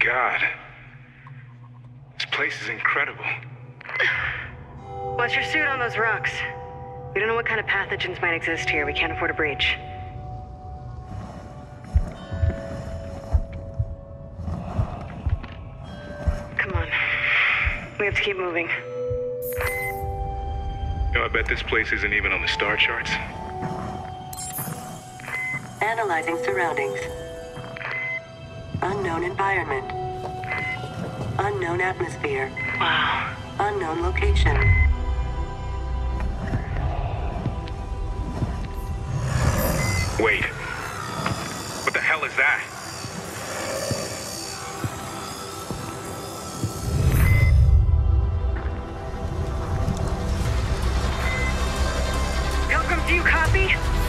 God. This place is incredible. What's your suit on those rocks? We don't know what kind of pathogens might exist here. We can't afford a breach. Come on. We have to keep moving. You know, I bet this place isn't even on the star charts. Analyzing surroundings. Unknown environment. Unknown atmosphere. Wow. Unknown location. Wait. What the hell is that? Pilgrim, do you copy?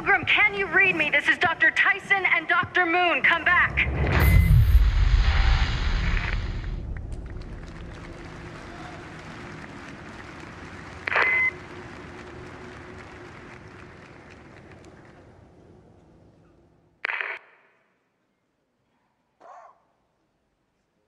Pilgrim, can you read me? This is Dr. Tyson and Dr. Moon. Come back.